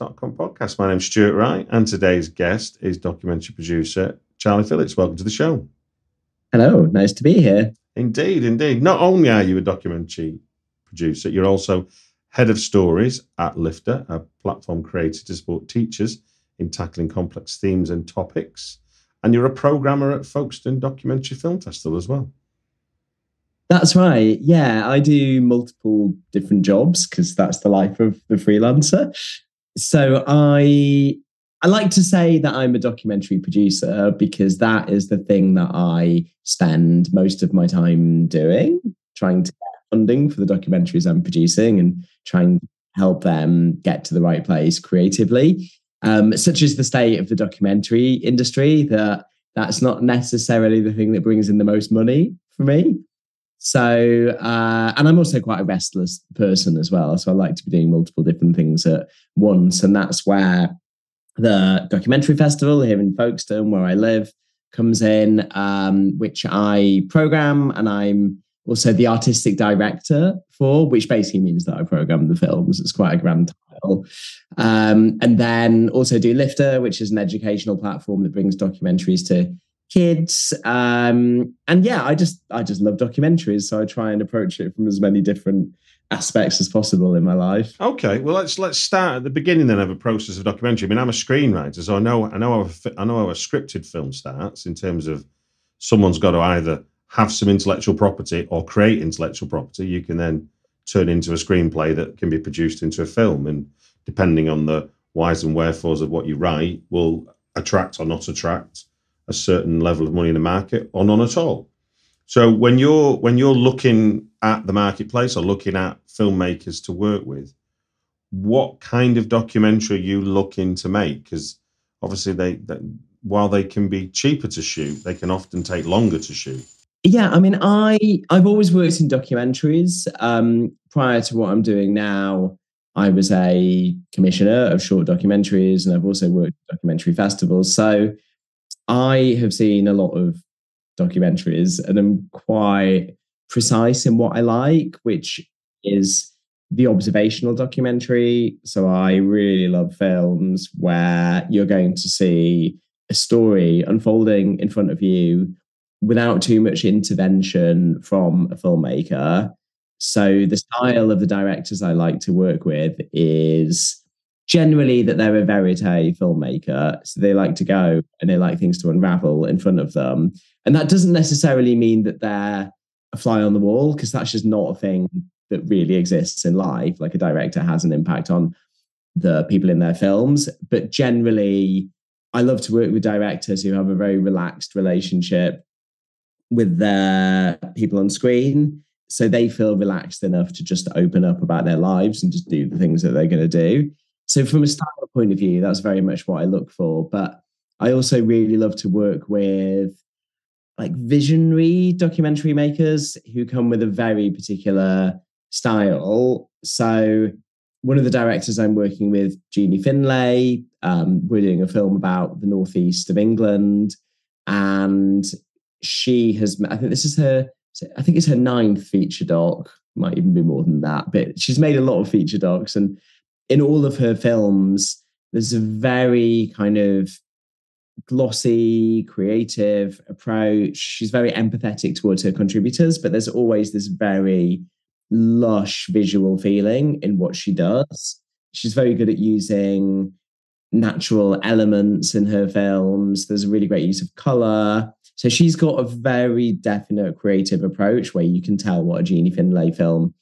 podcast. My name's Stuart Wright, and today's guest is documentary producer Charlie Phillips. Welcome to the show. Hello, nice to be here. Indeed, indeed. Not only are you a documentary producer, you're also head of stories at Lifter, a platform created to support teachers in tackling complex themes and topics. And you're a programmer at Folkestone Documentary Film Festival as well. That's right. Yeah, I do multiple different jobs because that's the life of the freelancer. So I I like to say that I'm a documentary producer because that is the thing that I spend most of my time doing, trying to get funding for the documentaries I'm producing and trying to help them get to the right place creatively. Um, such as the state of the documentary industry, that that's not necessarily the thing that brings in the most money for me. So, uh, and I'm also quite a restless person as well. So I like to be doing multiple different things at once. And that's where the documentary festival here in Folkestone, where I live, comes in, um, which I program and I'm also the artistic director for, which basically means that I program the films. It's quite a grand title. Um, and then also do Lifter, which is an educational platform that brings documentaries to kids um, and yeah i just i just love documentaries so i try and approach it from as many different aspects as possible in my life. Okay well let's let's start at the beginning then of a process of documentary. I mean i'm a screenwriter so i know i know how a, i know how a scripted film starts in terms of someone's got to either have some intellectual property or create intellectual property. You can then turn into a screenplay that can be produced into a film and depending on the whys and wherefores of what you write will attract or not attract a certain level of money in the market or none at all. So when you're when you're looking at the marketplace or looking at filmmakers to work with, what kind of documentary are you looking to make? Because obviously they, they while they can be cheaper to shoot, they can often take longer to shoot. Yeah, I mean, I I've always worked in documentaries. Um, prior to what I'm doing now, I was a commissioner of short documentaries, and I've also worked documentary festivals. So I have seen a lot of documentaries and I'm quite precise in what I like, which is the observational documentary. So I really love films where you're going to see a story unfolding in front of you without too much intervention from a filmmaker. So the style of the directors I like to work with is generally that they're a verite filmmaker. So they like to go and they like things to unravel in front of them. And that doesn't necessarily mean that they're a fly on the wall, because that's just not a thing that really exists in life. Like a director has an impact on the people in their films. But generally, I love to work with directors who have a very relaxed relationship with their people on screen. So they feel relaxed enough to just open up about their lives and just do the things that they're going to do. So from a style point of view, that's very much what I look for. But I also really love to work with like visionary documentary makers who come with a very particular style. So one of the directors I'm working with, Jeanie Finlay, um, we're doing a film about the northeast of England, and she has. I think this is her. I think it's her ninth feature doc. Might even be more than that, but she's made a lot of feature docs, and in all of her films, there's a very kind of glossy, creative approach. She's very empathetic towards her contributors, but there's always this very lush visual feeling in what she does. She's very good at using natural elements in her films. There's a really great use of color. So she's got a very definite creative approach where you can tell what a Jeanie Finlay film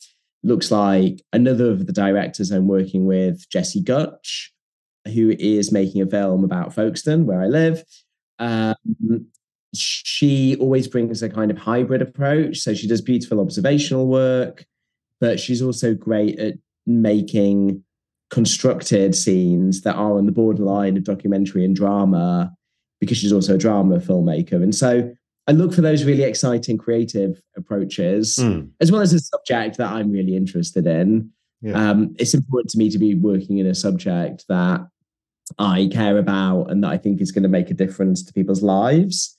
looks like another of the directors I'm working with, Jesse Gutch, who is making a film about Folkestone, where I live. Um, she always brings a kind of hybrid approach. So she does beautiful observational work, but she's also great at making constructed scenes that are on the borderline of documentary and drama because she's also a drama filmmaker. And so I look for those really exciting creative approaches, mm. as well as a subject that I'm really interested in. Yeah. Um, it's important to me to be working in a subject that I care about and that I think is going to make a difference to people's lives.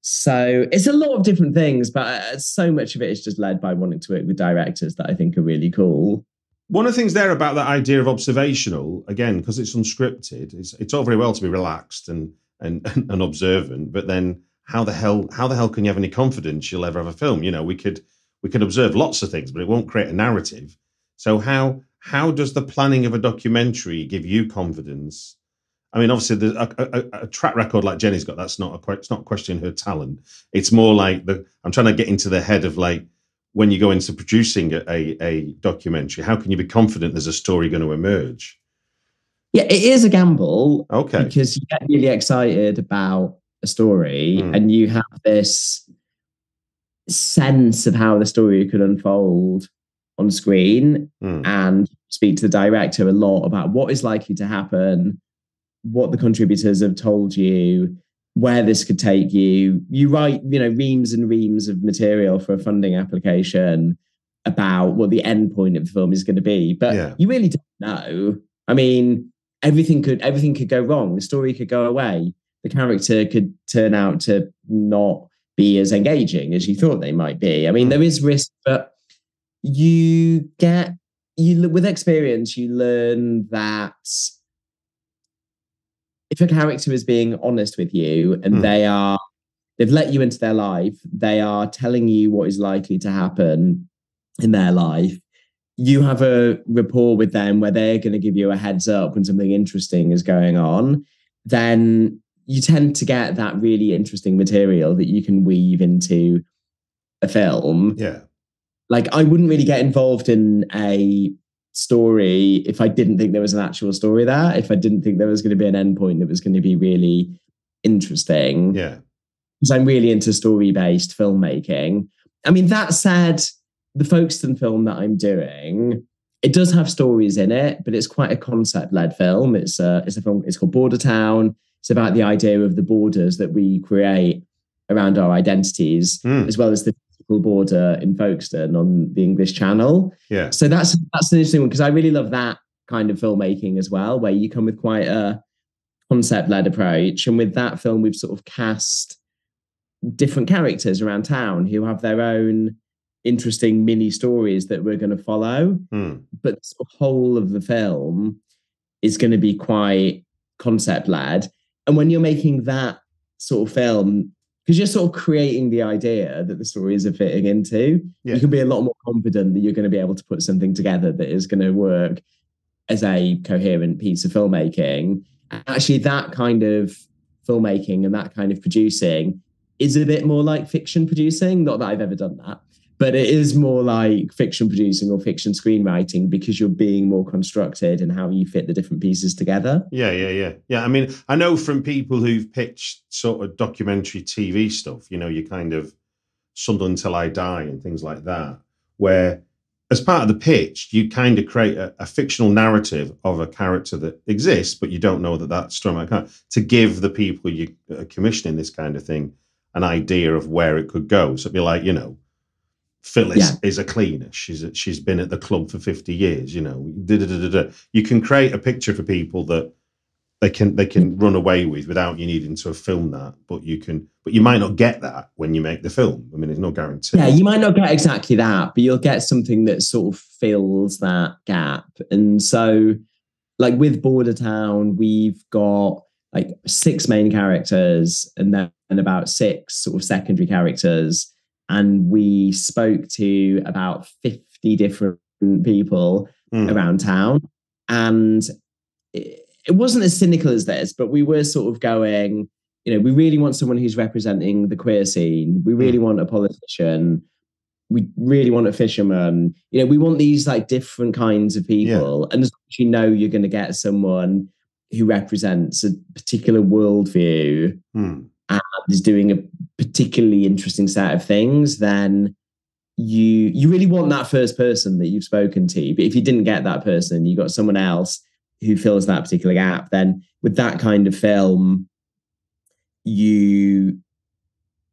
So it's a lot of different things, but uh, so much of it is just led by wanting to work with directors that I think are really cool. one of the things there about that idea of observational, again, because it's unscripted, it's it's all very well to be relaxed and and and observant, but then how the hell how the hell can you have any confidence you'll ever have a film? You know, we could we could observe lots of things, but it won't create a narrative. So how how does the planning of a documentary give you confidence? I mean, obviously, a, a, a, track record like Jenny's got that's not a it's not questioning her talent. It's more like the I'm trying to get into the head of like when you go into producing a, a, a documentary, how can you be confident there's a story going to emerge? Yeah, it is a gamble. Okay. Because you get really excited about a story mm. and you have this sense of how the story could unfold on screen mm. and speak to the director a lot about what is likely to happen, what the contributors have told you, where this could take you. You write, you know, reams and reams of material for a funding application about what the end point of the film is going to be, but yeah. you really don't know. I mean, everything could everything could go wrong. The story could go away. The character could turn out to not be as engaging as you thought they might be. I mean, mm. there is risk, but you get you with experience you learn that if a character is being honest with you and mm. they are they've let you into their life they are telling you what is likely to happen in their life you have a rapport with them where they're going to give you a heads up when something interesting is going on then you tend to get that really interesting material that you can weave into a film yeah like i wouldn't really get involved in a story if I didn't think there was an actual story there, if I didn't think there was going to be an endpoint that was going to be really interesting. Yeah. Because I'm really into story based filmmaking. I mean, that said, the Folkestone film that I'm doing, it does have stories in it, but it's quite a concept led film. It's a, it's a film, it's called Border Town. It's about the idea of the borders that we create around our identities, mm. as well as the physical border in Folkestone on the English Channel. Yeah. So that's that's an interesting one because I really love that kind of filmmaking as well, where you come with quite a concept led approach. And with that film, we've sort of cast different characters around town who have their own interesting mini stories that we're going to follow. Mm. But the whole of the film is going to be quite concept led. And when you're making that sort of film, because you're sort of creating the idea that the stories are fitting into. Yeah. You can be a lot more confident that you're going to be able to put something together that is going to work as a coherent piece of filmmaking. Actually, that kind of filmmaking and that kind of producing is a bit more like fiction producing. Not that I've ever done that, but it is more like fiction producing or fiction screenwriting because you're being more constructed and how you fit the different pieces together. Yeah, yeah, yeah. Yeah. I mean, I know from people who've pitched sort of documentary TV stuff, you know, you kind of Sunderland Until I Die and things like that, where as part of the pitch, you kind of create a, a fictional narrative of a character that exists, but you don't know that that's strong to give the people you are commissioning this kind of thing an idea of where it could go. So it'd be like, you know, Phyllis yeah. is a cleaner. She's a, she's been at the club for fifty years. You know, you can create a picture for people that they can they can mm. run away with without you needing to film that. But you can, but you might not get that when you make the film. I mean, it's not guaranteed. Yeah, you might not get exactly that, but you'll get something that sort of fills that gap. And so, like with Border Town, we've got like six main characters and then about six sort of secondary characters and we spoke to about 50 different people mm. around town. And it, it wasn't as cynical as this, but we were sort of going, you know, we really want someone who's representing the queer scene. We really mm. want a politician. We really want a fisherman. You know, we want these like different kinds of people. Yeah. And as you know, you're going to get someone who represents a particular worldview mm. Is doing a particularly interesting set of things, then you you really want that first person that you've spoken to. But if you didn't get that person, you got someone else who fills that particular gap, then with that kind of film, you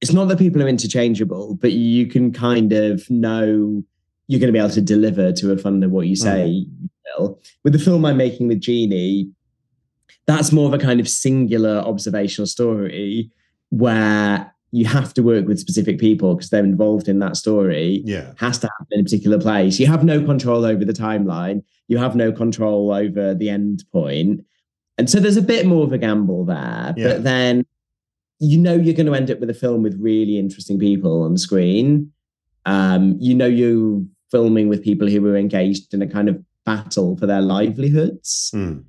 it's not that people are interchangeable, but you can kind of know you're going to be able to deliver to a funder what you say mm. With the film I'm making with Jeanie, that's more of a kind of singular observational story where you have to work with specific people because they're involved in that story. Yeah. Has to happen in a particular place. You have no control over the timeline. You have no control over the end. And so there's a bit more of a gamble there. Yeah. But then you know you're going to end up with a film with really interesting people on screen. Um, you know you're filming with people who are engaged in a kind of battle for their livelihoods. Mm.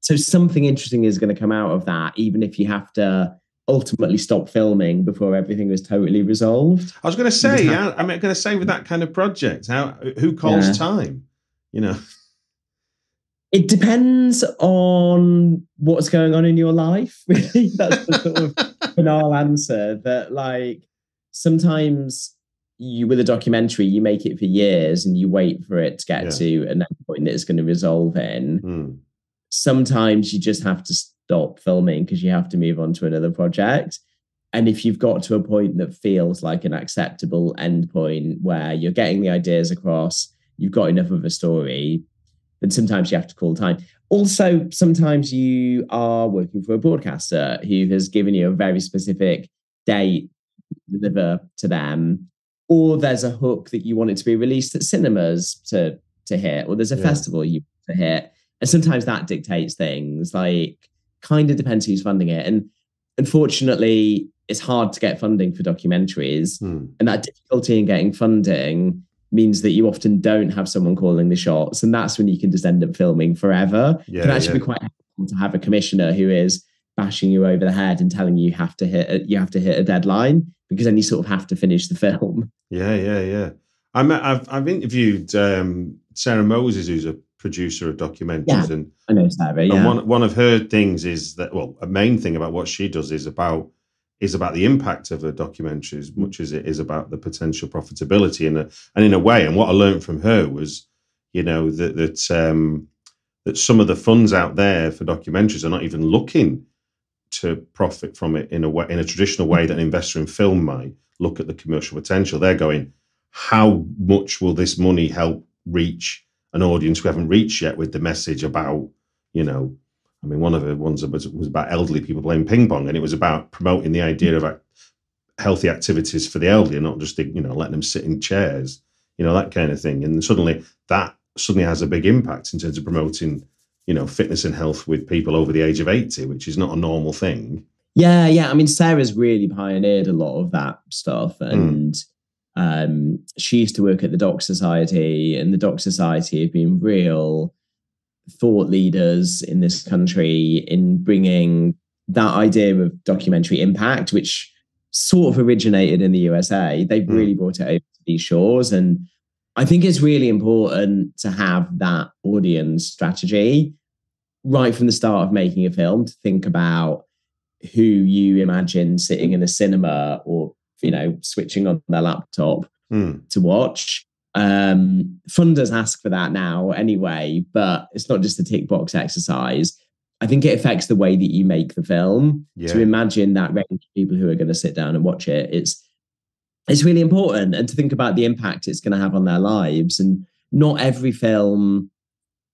So something interesting is going to come out of that, even if you have to ultimately stop filming before everything was totally resolved. I was going to say, yeah, I'm going to say with that kind of project, how who calls Yeah. time? You know, It depends on what's going on in your life. Really, that's the sort of banal answer. That like sometimes you with a documentary, you make it for years and you wait for it to get Yeah. to an end point that it's going to resolve in. Mm. sometimes you just have to stop filming because you have to move on to another project. And if you've got to a point that feels like an acceptable endpoint where you're getting the ideas across, you've got enough of a story, then sometimes you have to call time. Also, sometimes you are working for a broadcaster who has given you a very specific date to deliver to them, or there's a hook that you want it to be released at cinemas to to hit, or there's a Yeah. festival you want to hit. And sometimes that dictates things. Like, kind of depends who's funding it. And unfortunately, it's hard to get funding for documentaries. Mm. And that difficulty in getting funding means that you often don't have someone calling the shots. And that's when you can just end up filming forever. Yeah, it can actually yeah. be quite helpful to have a commissioner who is bashing you over the head and telling you you have to hit a, you have to hit a deadline because then you sort of have to finish the film. Yeah, yeah, yeah. I I've I've interviewed um, Sarah Mosses, who's a producer of documentaries, Yeah. and, I know, Sarah. and one one of her things is that well, a main thing about what she does is about is about the impact of a documentary as much as it is about the potential profitability and and in a way. And what I learned from her was, you know, that that um, that some of the funds out there for documentaries are not even looking to profit from it in a way in a traditional way that an investor in film might look at the commercial potential. They're going, how much will this money help reach an audience we haven't reached yet with the message about, you know, I mean, one of the ones was, was about elderly people playing ping pong, and it was about promoting the idea of like, healthy activities for the elderly, and not just you know letting them sit in chairs, you know, that kind of thing. And suddenly that suddenly has a big impact in terms of promoting, you know, fitness and health with people over the age of eighty, which is not a normal thing. Yeah, yeah. I mean, Sarah's really pioneered a lot of that stuff, hmm. and um, she used to work at the Doc Society, and the Doc Society have been real thought leaders in this country in bringing that idea of documentary impact, which sort of originated in the USA. They've Mm. really brought it over to these shores, and I think it's really important to have that audience strategy right from the start of making a film to think about who you imagine sitting in a cinema or you know switching on their laptop Mm. to watch. Um funders ask for that now anyway but it's not just a tick box exercise. I think it affects the way that you make the film. Yeah. to imagine that range of people who are going to sit down and watch it it's it's really important. And to think about the impact it's going to have on their lives. And not every film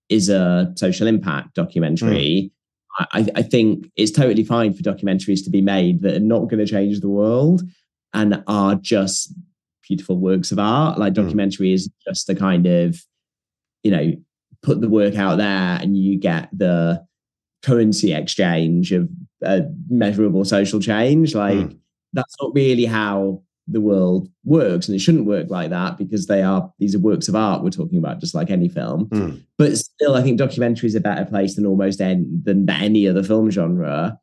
is a social impact documentary. I, I think it's totally fine for documentaries to be made that are not going to change the world and are just beautiful works of art. Like Mm. documentary is just a kind of, you know, put the work out there and you get the currency exchange of uh, measurable social change. Like Mm. that's not really how the world works, and it shouldn't work like that because they are these are works of art we're talking about, just like any film. Mm. But still, I think documentary is a better place than almost any, than any other film genre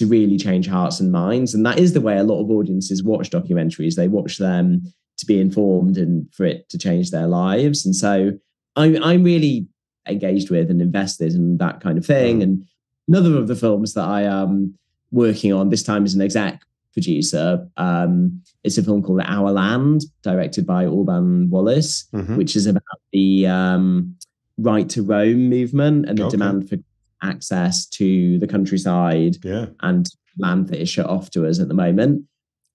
to really change hearts and minds. And that is the way a lot of audiences watch documentaries. They watch them to be informed and for it to change their lives. And so I'm I'm really engaged with and invested in that kind of thing. Mm. And another of the films that I am working on this time as an exec producer, um, it's a film called Our Land, directed by Orban Wallace Mhm. which is about the um, right to roam movement and the Okay. demand for access to the countryside Yeah. and land that is shut off to us at the moment.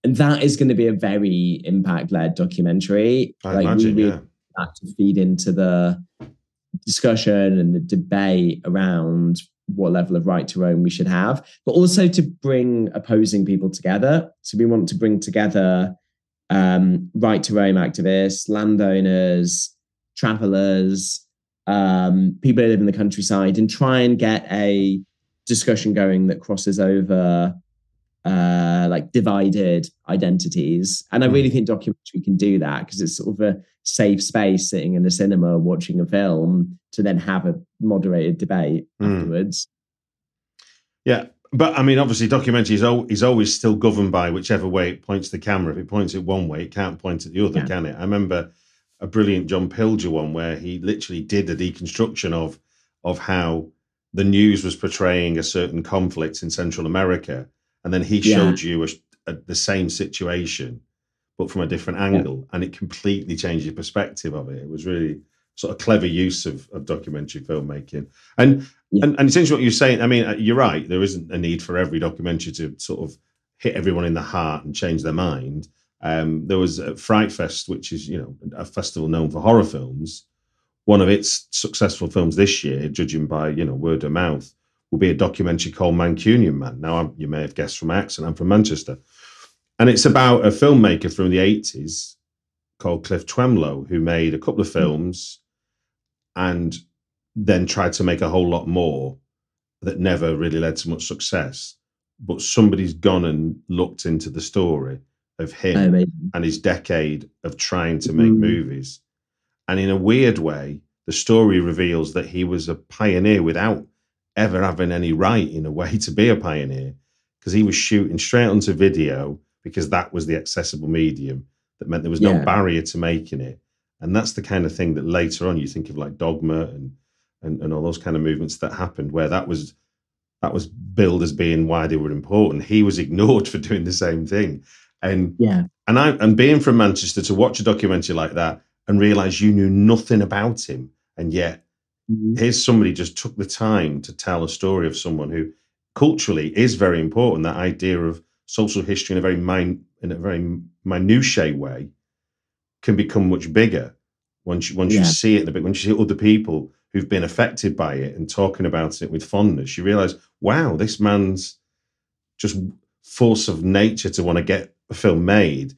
And that is going to be a very impact led documentary. I we imagine. really Yeah. to feed into the discussion and the debate around what level of right to roam we should have, but also to bring opposing people together. So we want to bring together um, right to roam activists, landowners, travelers, um, people who live in the countryside, and try and get a discussion going that crosses over uh, like divided identities. And I really hmm. think documentary can do that because it's sort of a safe space sitting in a cinema watching a film to then have a moderated debate mm. afterwards. Yeah. But I mean, obviously, documentary is, al- is always still governed by whichever way it points the camera. If it points it one way, it can't point at the other, yeah. can it? I remember a brilliant John Pilger one where he literally did a deconstruction of of how the news was portraying a certain conflict in Central America. And then he yeah. showed you a, a, the same situation but from a different angle. Yeah. and it completely changed your perspective of it. It was really sort of clever use of, of documentary filmmaking. And, yeah. and and essentially what you're saying. I mean uh, you're right. There isn't a need for every documentary to sort of hit everyone in the heart and change their mind um, there was a FrightFest which is you know a festival known for horror films one of its successful films this year judging by you know word of mouth will be a documentary called Mancunian Man. Now, I'm, you may have guessed from my accent, I'm from Manchester. And it's about a filmmaker from the 80s called Cliff Twemlow, who made a couple of hmm. films and then tried to make a whole lot more that never really led to much success. But somebody's gone and looked into the story of him and his decade of trying to make mm. movies. And in a weird way, the story reveals that he was a pioneer without ever having any right in a way to be a pioneer because he was shooting straight onto video because that was the accessible medium that meant there was no yeah. barrier to making it and that's the kind of thing that later on you think of like dogma and, and and all those kind of movements that happened where that was that was billed as being why they were important he was ignored for doing the same thing and yeah and i and being from manchester to watch a documentary like that and realize you knew nothing about him and yet Mm-hmm. Here's somebody just took the time to tell a story of someone who culturally is very important. That idea of social history in a very min- in a very minutiae way can become much bigger once you, once yeah. you see it in a bit. Once you see other people who've been affected by it and talking about it with fondness, you realize, wow, this man's just force of nature to want to get a film made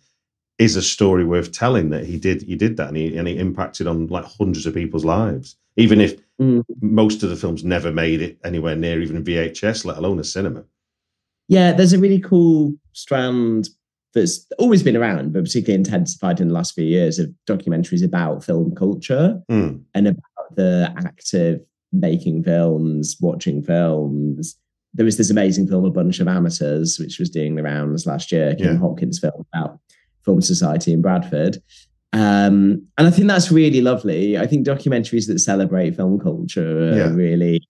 is a story worth telling that he did he did that and he and he impacted on like hundreds of people's lives even if mm. most of the films never made it anywhere near even VHS let alone a cinema yeah there's a really cool strand that's always been around but particularly intensified in the last few years of documentaries about film culture mm. and about the act of making films watching films there was this amazing film a bunch of amateurs which was doing the rounds last year kim yeah. hopkins film about Film Society in Bradford. Um, and I think that's really lovely. I think documentaries that celebrate film culture are yeah. really,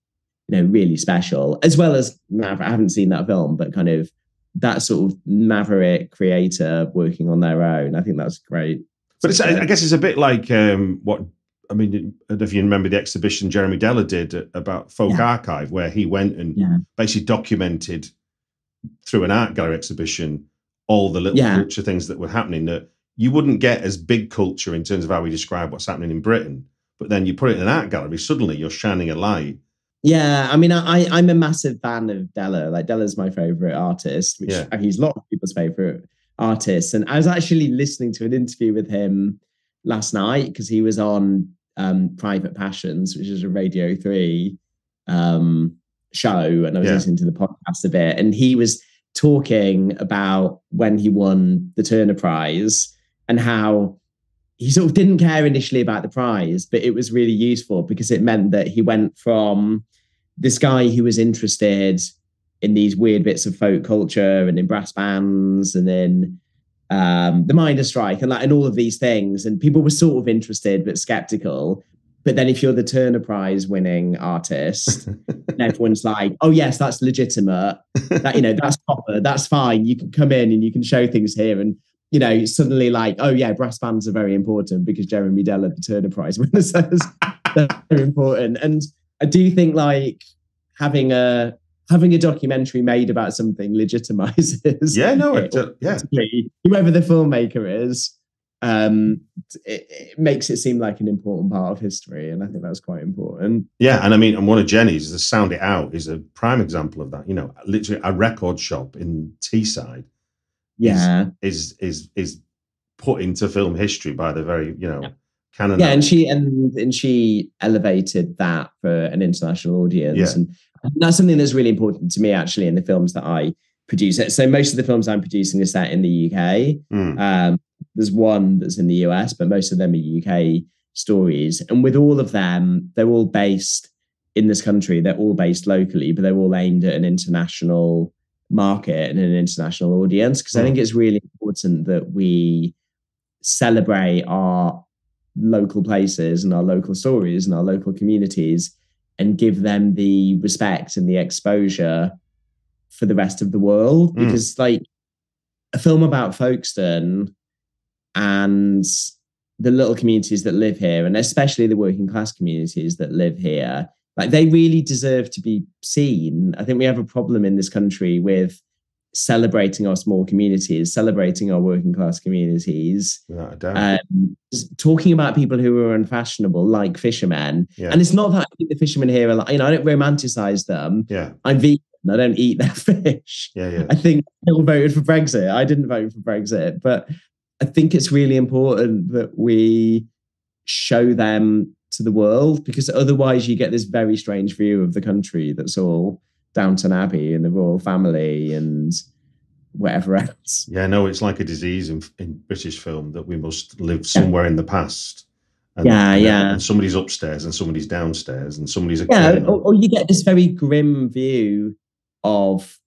you know, really special. As well as I haven't seen that film, but kind of that sort of maverick creator working on their own. I think that's great. But it's, I guess it's a bit like um, what I mean. I don't know if you remember the exhibition Jeremy Deller did about Folk yeah. Archive, where he went and yeah. basically documented through an art gallery exhibition all the little yeah. culture things that were happening that you wouldn't get as big culture in terms of how we describe what's happening in Britain. But then you put it in an art gallery, suddenly you're shining a light. Yeah, I mean, I I'm a massive fan of Deller. Like Deller's my favorite artist, which yeah. he's a lot of people's favorite artists. And I was actually listening to an interview with him last night because he was on um, Private Passions, which is a Radio Three um, show, and I was yeah. listening to the podcast a bit, and he was talking about when he won the Turner Prize and how he sort of didn't care initially about the prize, but it was really useful because it meant that he went from this guy who was interested in these weird bits of folk culture and in brass bands and in um, the miners' strike and like and all of these things, and people were sort of interested but skeptical. But then if you're the Turner Prize winning artist, everyone's like, oh yes, that's legitimate. That you know, that's proper, that's fine. You can come in and you can show things here. And you know, suddenly like, oh yeah, brass bands are very important because Jeremy Deller, the Turner Prize winner, says they're important. And I do think like having a having a documentary made about something legitimizes yeah no it, yeah whoever the filmmaker is um, it, it, makes it seem like an important part of history, and I think that's quite important. Yeah, and I mean, and one of Jenny's, the Sound It Out, is a prime example of that. You know, literally a record shop in Teesside. Yeah, is is is, is put into film history by the very you know. Yeah. Canon yeah, and she and and she elevated that for an international audience, yeah. and that's something that's really important to me actually in the films that I produce. So most of the films I'm producing are set in the UK. Mm. Um, there's one that's in the US, but most of them are UK stories. And with all of them, they're all based in this country. They're all based locally, but they're all aimed at an international market and an international audience. Because mm. I think it's really important that we celebrate our local places and our local stories and our local communities and give them the respect and the exposure for the rest of the world. Mm. Because, like, a film about Folkestone and the little communities that live here, and especially the working class communities that live here, like they really deserve to be seen. I think we have a problem in this country with celebrating our small communities, celebrating our working class communities, um, talking about people who are unfashionable, like fishermen. Yeah. And it's not that I think the fishermen here are like, you know, I don't romanticize them. Yeah. I'm vegan. I don't eat their fish. Yeah, yeah. I think they all voted for Brexit. I didn't vote for Brexit, but I think it's really important that we show them to the world because otherwise you get this very strange view of the country that's all Downton Abbey and the royal family and whatever else. Yeah, no, it's like a disease in, in British film that we must live somewhere yeah. in the past. And, yeah, and, yeah. And somebody's upstairs and somebody's downstairs and somebody's a yeah. Or, or, you get this very grim view of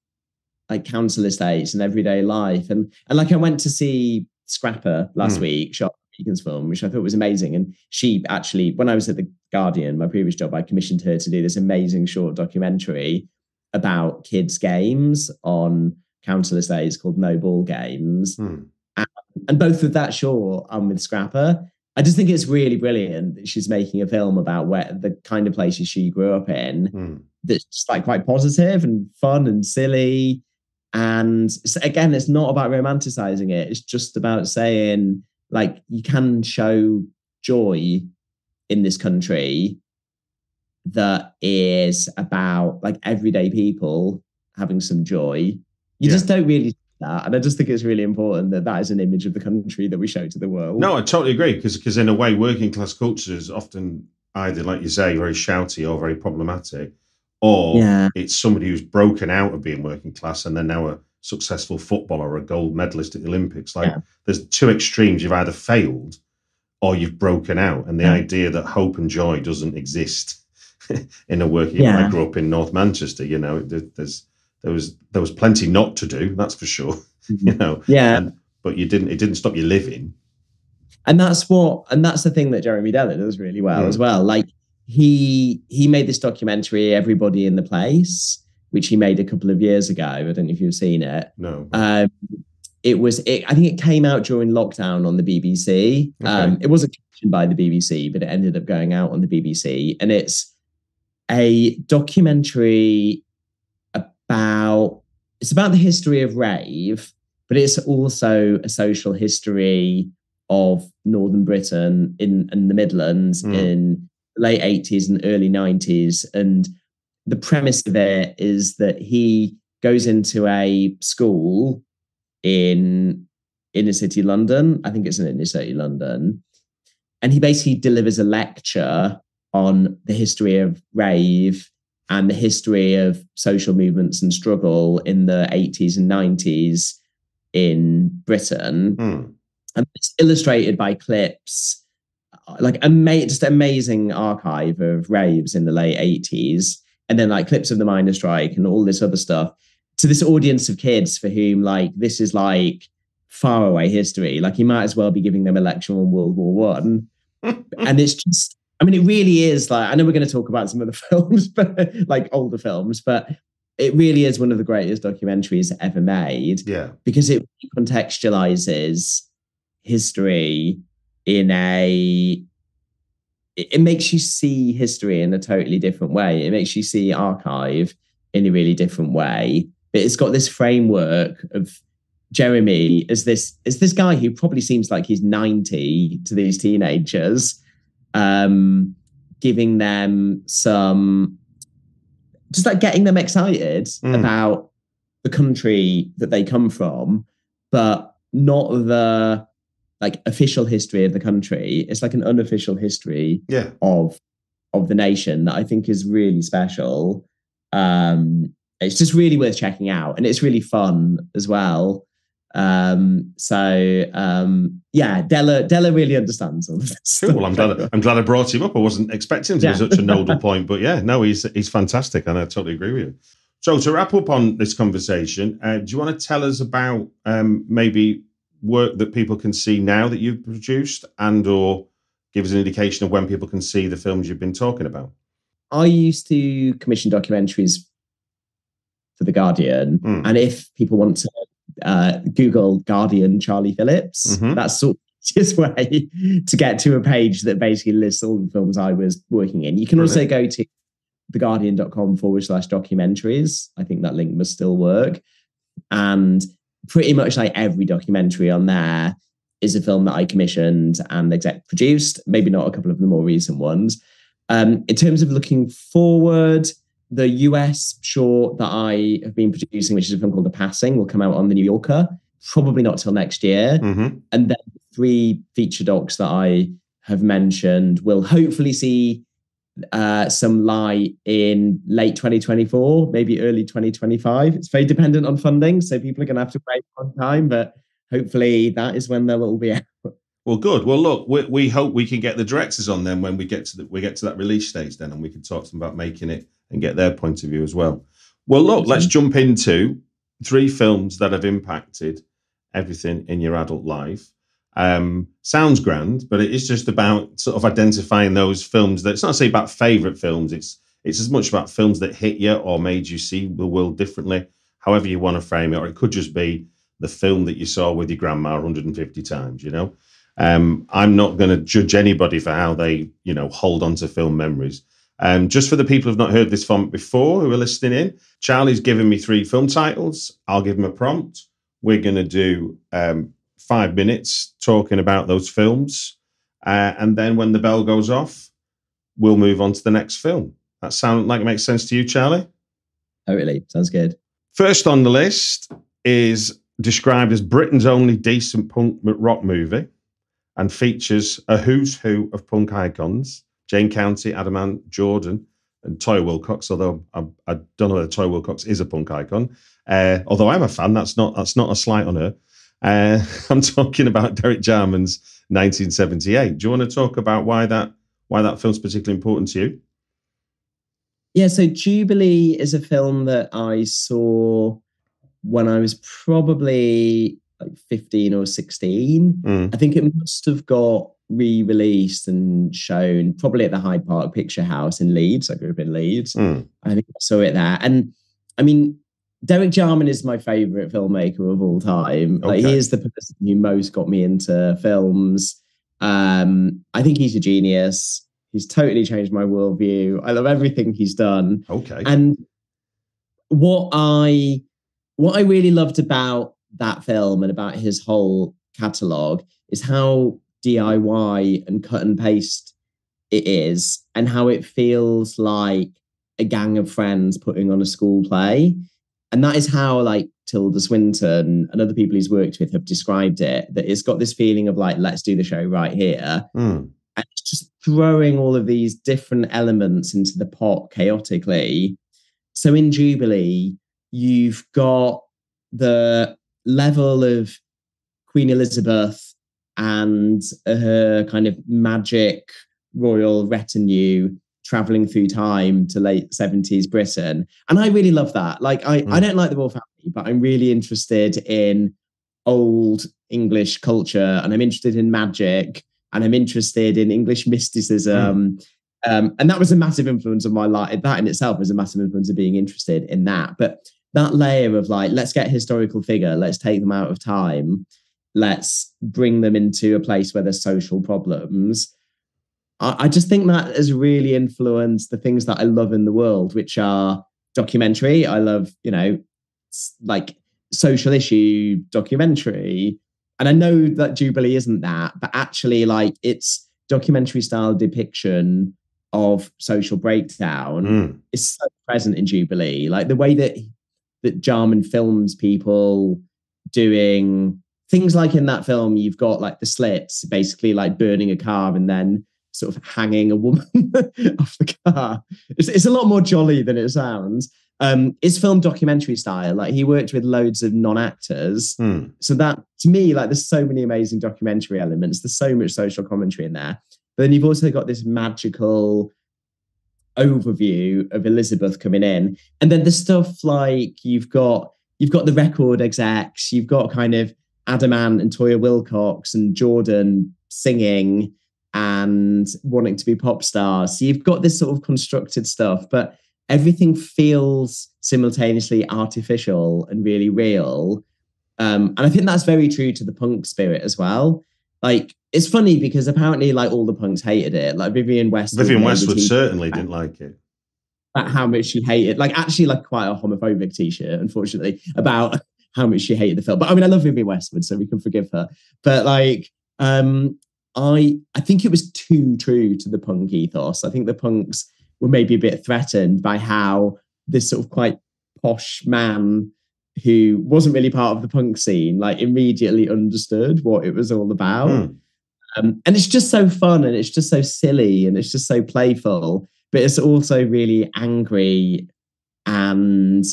like council estates and everyday life, and and like I went to see Scrapper last mm. week, Charlotte Regan's film, which I thought was amazing. And she actually, when I was at the Guardian, my previous job, I commissioned her to do this amazing short documentary about kids' games on council estates called No Ball Games. Mm. And, and, both with that short and with Scrapper, I just think it's really brilliant that she's making a film about where the kind of places she grew up in mm. that's just like quite positive and fun and silly and again, it's not about romanticizing it. It's just about saying, like, you can show joy in this country that is about like everyday people having some joy. You yeah. just don't really that. And I just think it's really important that that is an image of the country that we show to the world. No, I totally agree. Because because in a way, working class culture is often either, like you say, very shouty or very problematic or yeah. it's somebody who's broken out of being working class and they're now a successful footballer or a gold medalist at the Olympics. Like yeah. there's two extremes. You've either failed or you've broken out. And the yeah. idea that hope and joy doesn't exist in a working yeah. I grew up in North Manchester, you know, there's there was there was plenty not to do, that's for sure. Mm-hmm. you know. Yeah. And, but you didn't it didn't stop you living. And that's what and that's the thing that Jeremy Deller does really well mm. as well. Like he he made this documentary, Everybody in the Place, which he made a couple of years ago. I don't know if you've seen it. No. Um, it was it, I think it came out during lockdown on the BBC. Okay. Um, it wasn't by the BBC, but it ended up going out on the BBC, and it's a documentary about it's about the history of rave, but it's also a social history of Northern Britain in, in the Midlands mm. in late 80s and early 90s. And the premise of it is that he goes into a school in inner city London. I think it's in inner city London. And he basically delivers a lecture on the history of rave and the history of social movements and struggle in the 80s and 90s in Britain. Mm. And it's illustrated by clips like ama- just an amazing archive of raves in the late 80s and then like clips of the miners strike and all this other stuff to this audience of kids for whom like this is like far away history like you might as well be giving them a lecture on world war one and it's just i mean it really is like i know we're going to talk about some of the films but like older films but it really is one of the greatest documentaries ever made yeah because it contextualizes history in a it makes you see history in a totally different way. It makes you see archive in a really different way. But it's got this framework of Jeremy as this as this guy who probably seems like he's 90 to these teenagers, um, giving them some just like getting them excited Mm. about the country that they come from, but not the like official history of the country. It's like an unofficial history Yeah. of of the nation that I think is really special. Um, it's just really worth checking out, and it's really fun as well. Um, so um, yeah, Deller Deller really understands all of this. Cool. Well, I'm glad. I'm glad I brought him up. I wasn't expecting him to Yeah. be such a nodal point, but yeah, no, he's he's fantastic, and I totally agree with you. So to wrap up on this conversation, uh, do you want to tell us about um, maybe work that people can see now that you've produced, and or give us an indication of when people can see the films you've been talking about? I used to commission documentaries for the Guardian, Mm. and if people want to uh, Google Guardian Charlie Phillips, Mhm. that's sort of easiest way to get to a page that basically lists all the films I was working in. You can also go to theguardian.com forward slash documentaries. I think that link must still work. And pretty much like every documentary on there is a film that I commissioned and exec produced, maybe not a couple of the more recent ones. Um, in terms of looking forward, the US short that I have been producing, which is a film called The Passing, will come out on The New Yorker, probably not till next year. Mm-hmm. And then three feature docs that I have mentioned will hopefully see uh, some light in late 2024, maybe early 2025. It's very dependent on funding, so people are going to have to wait one time, but hopefully that is when they'll all be out. Well, good. Well, look, we, we hope we can get the directors on then when we get to the, we get to that release stage then, and we can talk to them about making it and get their point of view as well. Well, look, let's jump into three films that have impacted everything in your adult life. Um, sounds grand, but it is just about sort of identifying those films that it's not say about favorite films. It's it's as much about films that hit you or made you see the world differently, however you want to frame it, or it could just be the film that you saw with your grandma 150 times. You know. Um, I'm not going to judge anybody for how they, you know, hold on to film memories. Um, just for the people who've not heard this from before who are listening in, Charlie's given me three film titles. I'll give him a prompt. We're going to do um, five minutes talking about those films, uh, and then when the bell goes off, we'll move on to the next film. That sound like it makes sense to you, Charlie? Totally. Sounds good. First on the list is described as Britain's only decent punk rock movie and features a who's who of punk icons Jayne County, Adam Ant, Jordan, and Toyah Willcox. Although I, I don't know whether Toyah Willcox is a punk icon. Uh, although I'm a fan, that's not that's not a slight on her. Uh, I'm talking about Derek Jarman's 1978. Do you want to talk about why that why that film's particularly important to you? Yeah, so Jubilee is a film that I saw when I was probably like 15 or 16. Mm, I think it must have got re-released and shown probably at the Hyde Park Picture House in Leeds. I grew up in Leeds. mm, I think I saw it there. And I mean, Derek Jarman is my favorite filmmaker of all time. Like he is the person who most got me into films. Um, I think he's a genius. He's totally changed my worldview. I love everything he's done. okay. And what I what I really loved about that film and about his whole catalog is how DIY and cut and paste it is, and how it feels like a gang of friends putting on a school play. And that is how like Tilda Swinton and other people he's worked with have described it. That it's got this feeling of like, let's do the show right here Mm, and it's just throwing all of these different elements into the pot chaotically. So in Jubilee, you've got the level of Queen Elizabeth and her kind of magic royal retinue traveling through time to late 70s Britain. And I really love that. Like I, I Mm. don't like the royal family, but I'm really interested in old English culture and I'm interested in magic and I'm interested in English mysticism. Um, and that was a massive influence of my life. That in itself was a massive influence of being interested in that. But that layer of like, let's get historical figure, let's take them out of time, let's bring them into a place where there's social problems. I, I just think that has really influenced the things that I love in the world, which are documentary. I love, you know, like social issue documentary. And I know that Jubilee isn't that, but actually, like it's documentary style depiction of social breakdown Mm. is so present in Jubilee. Like the way that that Jarman films people doing things like in that film, you've got like the slits, basically like burning a car and then sort of hanging a woman off the car. It's, it's a lot more jolly than it sounds. Um, it's film documentary style. Like he worked with loads of non-actors. Mm. So that to me, like there's so many amazing documentary elements. There's so much social commentary in there. But then you've also got this magical overview of Elizabeth coming in. And then the stuff like you've got you've got the record execs, you've got kind of Adam Ant and Toyah Willcox and Jordan singing and wanting to be pop stars. So you've got this sort of constructed stuff, but everything feels simultaneously artificial and really real. Um, and I think that's very true to the punk spirit as well. Like it's funny because apparently, like all the punks hated it. Like Vivienne Westwood, Vivienne Westwood certainly didn't like it. about how much she hated, like actually, like quite a homophobic t-shirt, unfortunately, about how much she hated the film. But I mean, I love Vivienne Westwood, so we can forgive her. But like, um, I I think it was too true to the punk ethos. I think the punks were maybe a bit threatened by how this sort of quite posh man who wasn't really part of the punk scene, like immediately understood what it was all about. Mm. Um, and it's just so fun and it's just so silly and it's just so playful, but it's also really angry and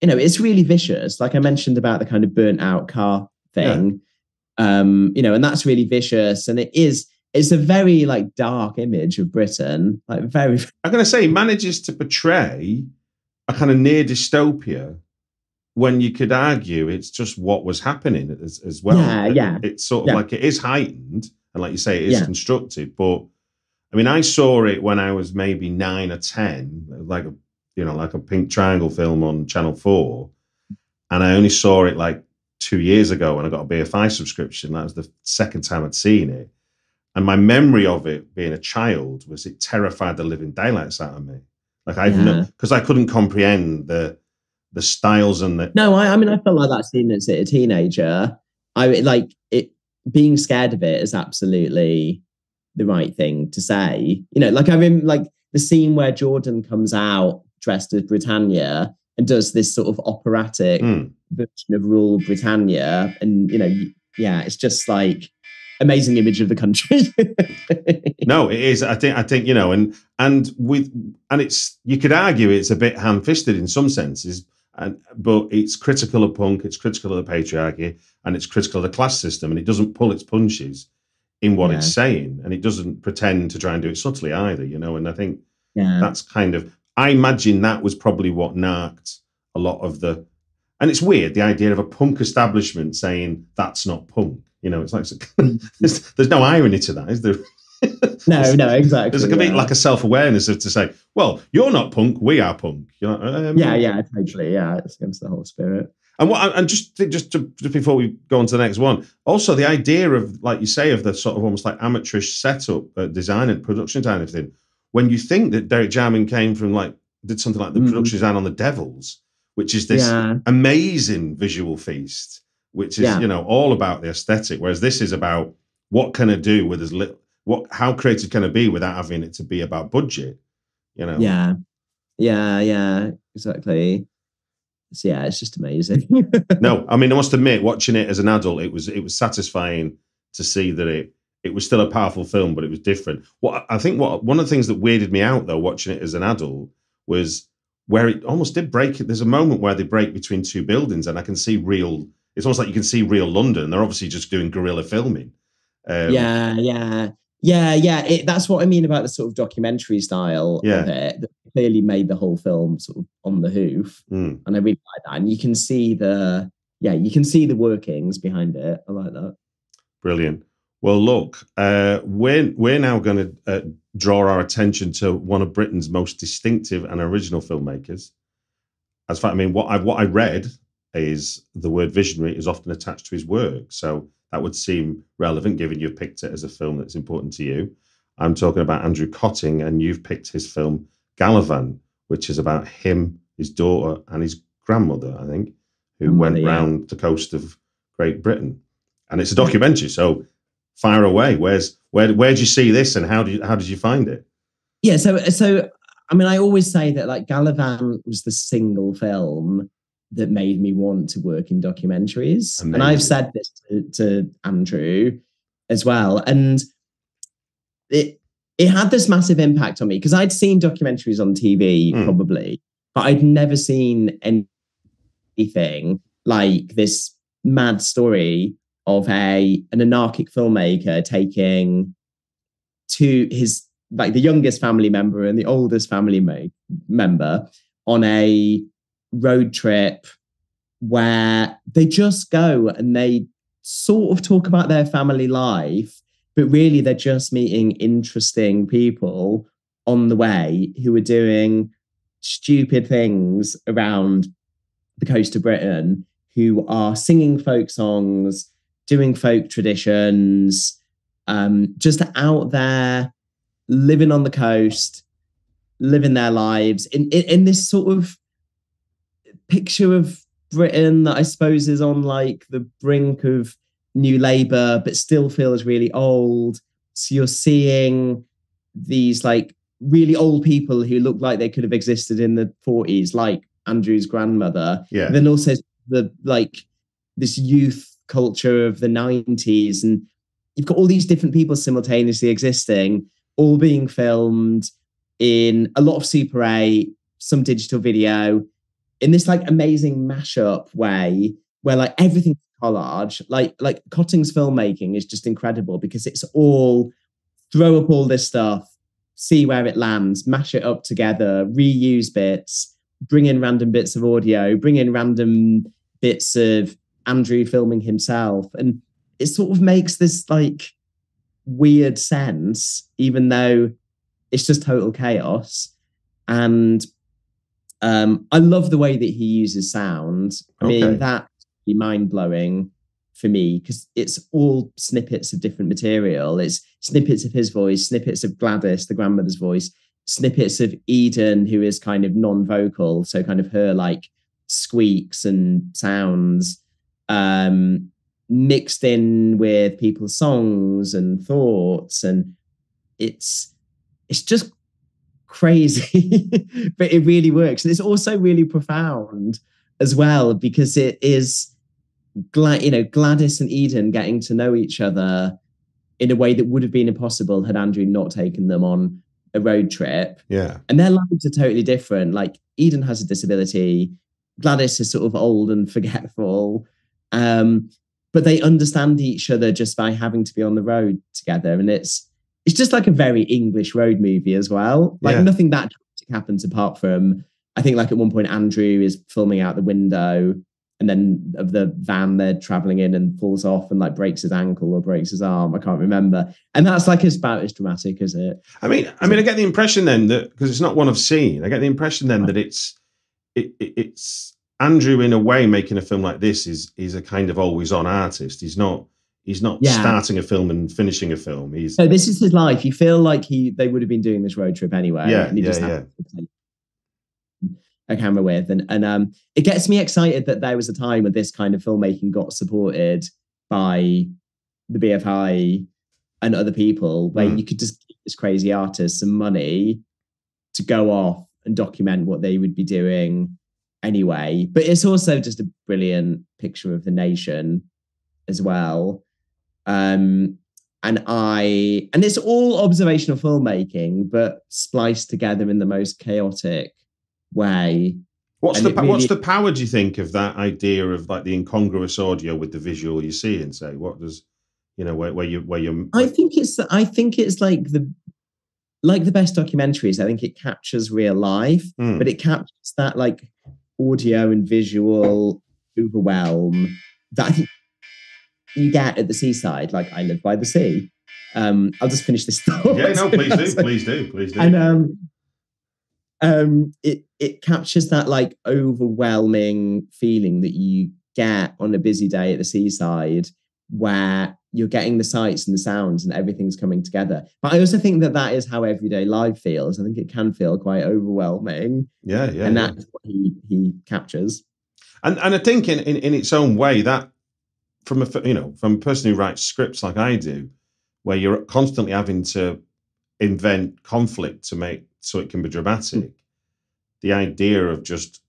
you know, it's really vicious. Like I mentioned about the kind of burnt out car thing. Um, you know, and that's really vicious. And it is, it's a very like dark image of Britain, like very I'm going to say, manages to portray a kind of near dystopia when you could argue it's just what was happening as, as well. Yeah, yeah. It's sort of Yeah. like it is heightened, and like you say, it is Yeah. constructed. But I mean, I saw it when I was maybe nine or ten, like a you know, like a pink triangle film on Channel Four, and I only saw it like two years ago when I got a BFI subscription. That was the second time I'd seen it. And my memory of it being a child was it terrified the living daylights out of me. Like I Yeah. because I couldn't comprehend the the styles and the No, I, I mean, I felt like that scene as a teenager. I like it. Being scared of it is absolutely the right thing to say. You know, like I mean, like the scene where Jordan comes out dressed as Britannia and does this sort of operatic Mm. version of Rule Britannia, and you know, yeah, it's just like amazing image of the country. No, it is. I think. I think you know, and and with and it's you could argue it's a bit ham-fisted in some senses, and but it's critical of punk, it's critical of the patriarchy, and it's critical of the class system, and it doesn't pull its punches in what it's saying, and it doesn't pretend to try and do it subtly either. You know, and I think yeah, that's kind of. I imagine that was probably what narked a lot of the. And it's weird the idea of a punk establishment saying that's not punk. You know, it's like there's, there's no irony to that, is there? no, no, exactly. There's a bit yeah. like a self awareness of to say, well, you're not punk, we are punk. Know, um, yeah, yeah, totally. Yeah, it's against the whole spirit. And what and just just to, just before we go on to the next one, also the idea of like you say of the sort of almost like amateurish setup, uh, design and production design and everything. When you think that Derek Jarman came from like did something like the Mm. production design on the Devils, which is this Yeah, amazing visual feast, which is Yeah. you know all about the aesthetic, whereas this is about what can I do with as little, what how creative can I be without having it to be about budget, you know? yeah, yeah, yeah, exactly. So yeah, it's just amazing. no, I mean I must admit, watching it as an adult, it was it was satisfying to see that it it was still a powerful film, but it was different. What I think what one of the things that weirded me out though, watching it as an adult, was where it almost did break. It. There's a moment where they break between two buildings, and I can see real. It's almost like you can see real London. They're obviously just doing guerrilla filming. Um, yeah, yeah, yeah, yeah. It, that's what I mean about the sort of documentary style Yeah. of it. That clearly made the whole film sort of on the hoof, mm. and I really like that. And you can see the yeah, you can see the workings behind it. I like that. Brilliant. Well, look, uh, we're we're now going to uh, draw our attention to one of Britain's most distinctive and original filmmakers. As fact, I mean, what I what I read is the word visionary is often attached to his work, so that would seem relevant given you've picked it as a film that's important to you. I'm talking about Andrew Kötting, and you've picked his film Gallivant, which is about him, his daughter, and his grandmother, I think, who Mm, went yeah. round the coast of Great Britain, and it's a documentary. So fire away. Where's where? Where did you see this, and how did you, how did you find it? yeah so so i mean i always say that like gallivant was the single film that made me want to work in documentaries and i've said this to, to andrew as well and it it had this massive impact on me because i'd seen documentaries on tv Hmm. probably but i'd never seen anything like this mad story of a an anarchic filmmaker taking to his like the youngest family member and the oldest family member on a road trip where they just go and they sort of talk about their family life but really they're just meeting interesting people on the way who are doing stupid things around the coast of Britain who are singing folk songs, doing folk traditions, um, just out there living on the coast, living their lives in, in, in this sort of picture of Britain that I suppose is on like the brink of new Labour, but still feels really old. So you're seeing these like really old people who look like they could have existed in the 40s, like Andrew's grandmother. Yeah, Then also the like this youth culture of the 90s. And you've got all these different people simultaneously existing, all being filmed in a lot of Super 8, some digital video, in this like amazing mashup way where like everything's collage. Like like Kötting's filmmaking is just incredible because it's all throw up all this stuff, see where it lands, mash it up together, reuse bits, bring in random bits of audio, bring in random bits of Andrew filming himself. And it sort of makes this like weird sense, even though it's just total chaos. And um, I love the way that he uses sound. I Okay. mean, that mind blowing for me because it's all snippets of different material. It's snippets of his voice, snippets of Gladys, the grandmother's voice, snippets of Eden, who is kind of non-vocal, so kind of her like squeaks and sounds, um, mixed in with people's songs and thoughts, and it's it's just crazy, but it really works, and it's also really profound as well because it is glad you know Gladys and Eden getting to know each other in a way that would have been impossible had Andrew not taken them on a road trip. Yeah, and their lives are totally different. Like Eden has a disability, Gladys is sort of old and forgetful, um, but they understand each other just by having to be on the road together, and it's it's just like a very English road movie as well. Like Yeah. nothing that dramatic happens apart from I think like at one point Andrew is filming out the window. And then of the van they're traveling in and falls off and like breaks his ankle or breaks his arm. I can't remember. And that's like as about as dramatic as it. I mean, I mean, I get the impression then that because it's not one I've seen, I get the impression then that it's it, it, it's Andrew in a way making a film like this is is a kind of always on artist. He's not he's not Yeah. starting a film and finishing a film. He's No, this is his life. You feel like he they would have been doing this road trip anyway. Yeah, and he yeah, just take a camera with. And and um it gets me excited that there was a time when this kind of filmmaking got supported by the BFI and other people where Mm. you could just give this crazy artist some money to go off and document what they would be doing anyway. But it's also just a brilliant picture of the nation as well. Um, and I and it's all observational filmmaking, but spliced together in the most chaotic way. what's and the pa- what's the power? Do you think of that idea of like the incongruous audio with the visual you see and say what does you know where where you where you I think it's I think it's like the like the best documentaries. I think it captures real life, Hmm. but it captures that like audio and visual overwhelm that I think you get at the seaside. Like I live by the sea. Um, I'll just finish this thought. yeah no please do like- please do please do and um um it it captures that like overwhelming feeling that you get on a busy day at the seaside where you're getting the sights and the sounds and everything's coming together but i also think that that is how everyday life feels i think it can feel quite overwhelming yeah yeah, and yeah. that's what he he captures And and I think in, in, in its own way that from a you know from a person who writes scripts like I do, where you're constantly having to invent conflict to make so it can be dramatic. The idea of just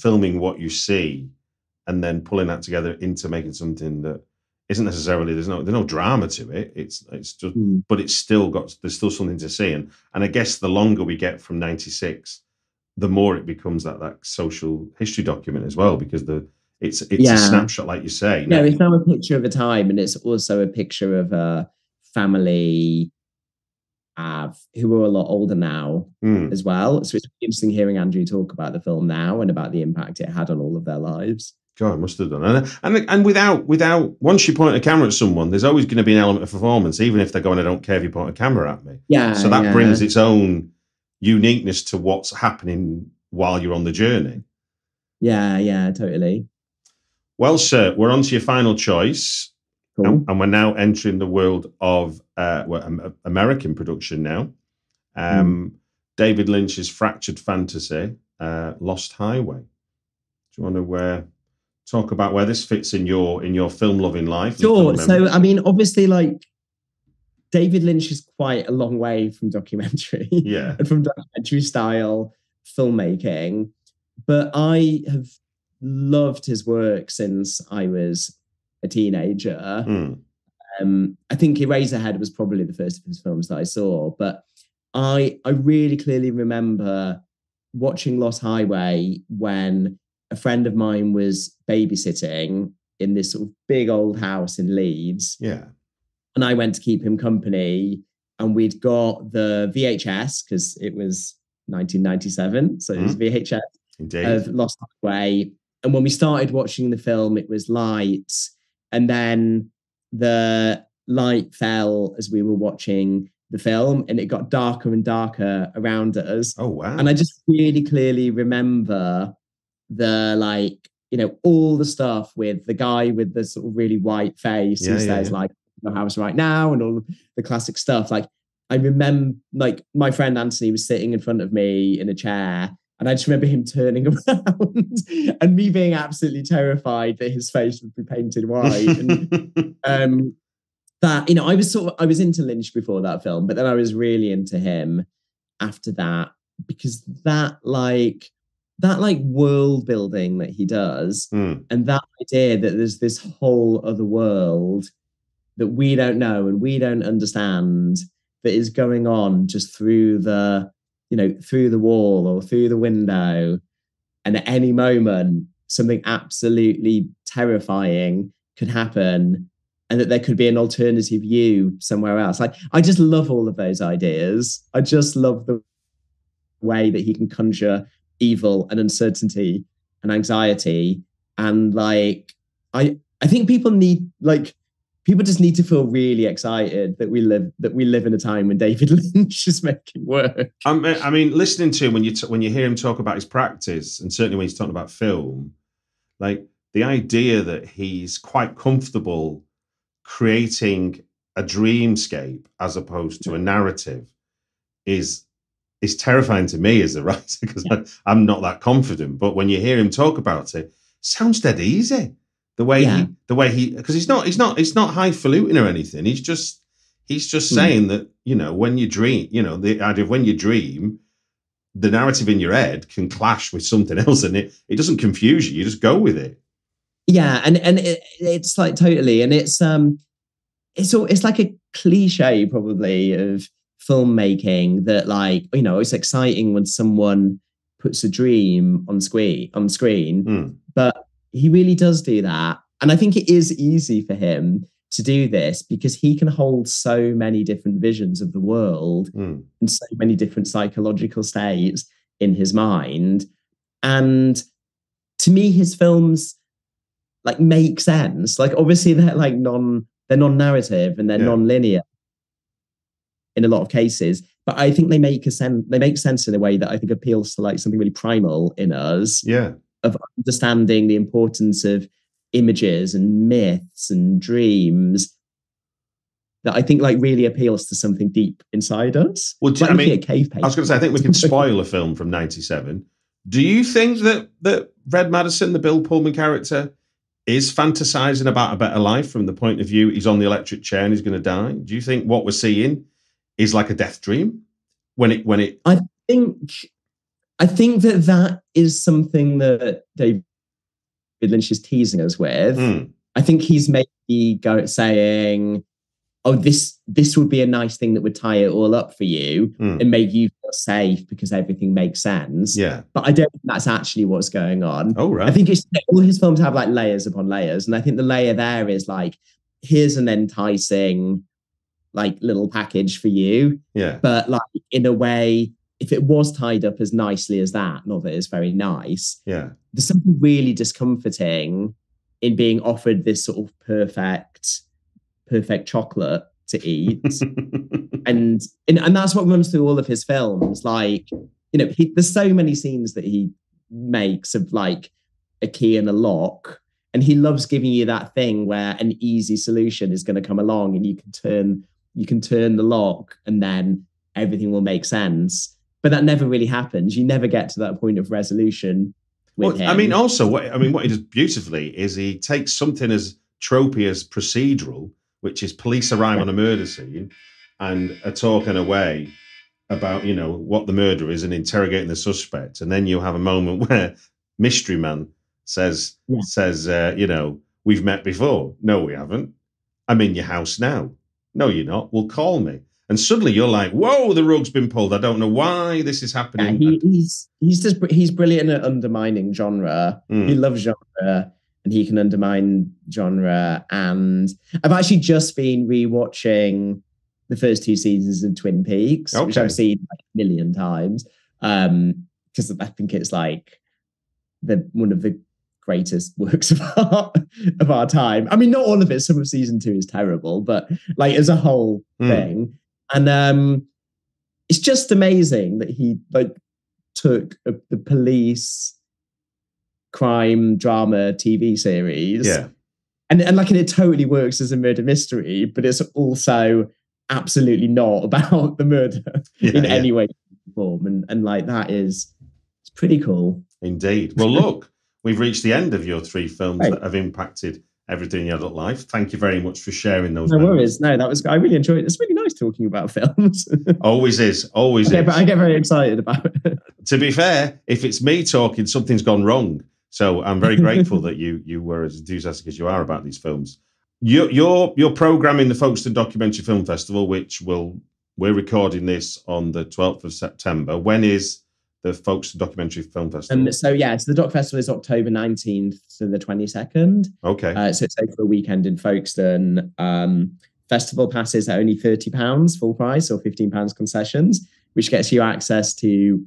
filming what you see and then pulling that together into making something that isn't necessarily there's no there's no drama to it. It's it's just Mm. but it's still got there's still something to see. And and I guess the longer we get from ninety six, the more it becomes that that social history document as well, because the it's it's Yeah. a snapshot, like you say. No, Now- it's now a picture of a time, and it's also a picture of a family uh, who are a lot older now Mm. as well. So it's interesting hearing Andrew talk about the film now and about the impact it had on all of their lives. God, I must have done. And, and and without without once you point a camera at someone, there's always going to be an element of performance, even if they're going, I don't care if you point a camera at me. Yeah. so that yeah. brings its own uniqueness to what's happening while you're on the journey. Yeah, yeah, totally. Well, sir, we're on to your final choice. Cool. And, and we're now entering the world of uh, well, American production now. Um, David Lynch's fractured fantasy, uh, Lost Highway. Do you want to uh, talk about where this fits in your in your film loving life? Sure. So. I mean, obviously, like David Lynch is quite a long way from documentary yeah, and from documentary style filmmaking, but I have loved his work since I was a teenager. Mm, Um, I think Eraserhead was probably the first of his films that I saw, but I I really clearly remember watching Lost Highway when a friend of mine was babysitting in this sort of big old house in Leeds, yeah, and I went to keep him company, and we'd got the VHS because it was 1997, so it was hmm. VHS indeed. of Lost Highway. And when we started watching the film, it was light. And then the light fell as we were watching the film and it got darker and darker around us. oh wow! And I just really clearly remember the like, you know, all the stuff with the guy with the sort of really white face Yeah, who yeah, says, yeah. like, the house right now and all the classic stuff. Like, I remember, like, my friend Anthony was sitting in front of me in a chair, and I just remember him turning around and me being absolutely terrified that his face would be painted white. and um, that you know, I was sort of I was into Lynch before that film, but then I was really into him after that because that like that like world building that he does Mm, and that idea that there's this whole other world that we don't know and we don't understand that is going on just through the you know through the wall or through the window. And at any moment something absolutely terrifying could happen and that there could be an alternative you somewhere else. Like i just love all of those ideas. I just love the way that he can conjure evil and uncertainty and anxiety. And like i i think people need like people just need to feel really excited that we live that we live in a time when david lynch is making work. Um, I mean, I mean, listening to him when you t- when you hear him talk about his practice, and certainly when he's talking about film, like the idea that he's quite comfortable creating a dreamscape as opposed to a narrative is is terrifying to me as a writer because I'm not that confident. But when you hear him talk about it, sounds dead easy. The way Yeah. he, the way he, because he's not, he's not, it's not highfalutin or anything. He's just, he's just Hmm. saying that you know when you dream, you know the idea of when you dream, the narrative in your head can clash with something else, and it it doesn't confuse you. You just go with it. yeah and and it, it's like totally and it's um it's all it's like a cliche probably of filmmaking that like you know it's exciting when someone puts a dream on screen on screen Mm. but he really does do that and i think it is easy for him to do this because he can hold so many different visions of the world Mm. in so many different psychological states in his mind and to me his films like make sense like obviously they're like non they're non-narrative and they're Yeah. non-linear in a lot of cases but i think they make a sense they make sense in a way that i think appeals to like something really primal in us Yeah, of understanding the importance of images and myths and dreams that I think like really appeals to something deep inside us. Well, do- I mean, at cave I was going to say I think we can spoil a film from '97. Do you think that that Fred Madison, the Bill Pullman character, is fantasizing about a better life from the point of view he's on the electric chair and he's going to die? Do you think what we're seeing is like a death dream when it when it? I think I think that that is something that David Lynch is teasing us with. Mm, I think he's maybe go saying, "Oh, this this would be a nice thing that would tie it all up for you mm, and make you feel safe because everything makes sense." yeah. But I don't think that's actually what's going on. Oh right. I think it's all his films have like layers upon layers, and I think the layer there is like, here's an enticing, like little package for you, yeah. but like in a way, if it was tied up as nicely as that, not that it's very nice, Yeah. there's something really discomforting in being offered this sort of perfect, perfect chocolate to eat. and, and and that's what runs through all of his films. Like, you know, he, there's so many scenes that he makes of like a key and a lock, and he loves giving you that thing where an easy solution is going to come along, and you can turn you can turn the lock, and then everything will make sense. But that never really happens. You never get to that point of resolution. With Well, him. I mean, also, what I mean, what he does beautifully is he takes something as tropey as procedural, which is police arrive on a murder scene and are talking away about you know what the murder is and interrogating the suspect, and then you have a moment where mystery man says Yeah. says uh, you know we've met before. No, we haven't. I'm in your house now. No, you're not. Well, call me. And suddenly you're like, whoa, the rug's been pulled. I don't know why this is Yeah, happening. he, he's he's just he's brilliant at undermining genre. Mm. He loves genre and he can undermine genre. And I've actually just been rewatching the first two seasons of Twin Peaks, which I've seen like a million times. Um, because I think it's like the one of the greatest works of art of our time. I mean, not all of it. Some of season two is terrible, but like as a whole Mm. thing. And um it's just amazing that he like took a, the police crime drama TV series yeah. and, and like and it totally works as a murder mystery, but it's also absolutely not about the murder Yeah, in yeah. any way, form. And and like that is it's pretty cool. Indeed. Well, look, we've reached the end of your three films Right. that have impacted everything in your adult life. Thank you very much for sharing those. No worries. No, that was I really enjoyed it. It's really nice talking about films. Always is. Always I, get, is. I get very excited about it. to be fair, if it's me talking, something's gone wrong. So I'm very grateful that you you were as enthusiastic as you are about these films. You're you're, you're programming the Folkestone Documentary Film Festival, which will we're recording this on the 12th of September. When is the Folkestone Documentary Film Festival? Um, so yeah, so the Doc Festival is October 19th to the 22nd. okay. Uh, so it's over a weekend in Folkestone. Um, festival passes are only £30 full price or £15 concessions, which gets you access to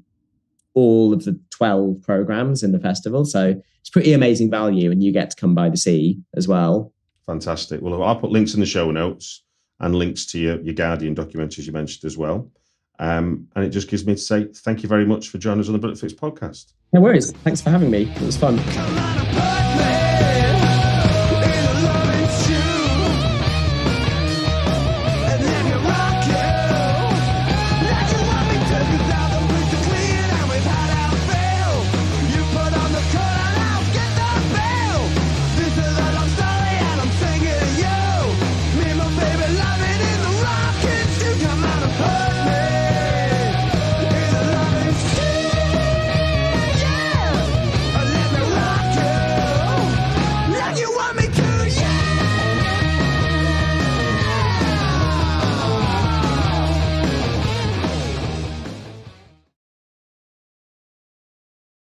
all of the 12 programs in the festival. So it's pretty amazing value, and you get to come by the sea as well. Fantastic. Well, I'll put links in the show notes and links to your, your Guardian documentaries you mentioned as well. Um, and it just gives me to say thank you very much for joining us on the Britflicks podcast. No worries. Thanks for having me. It was fun.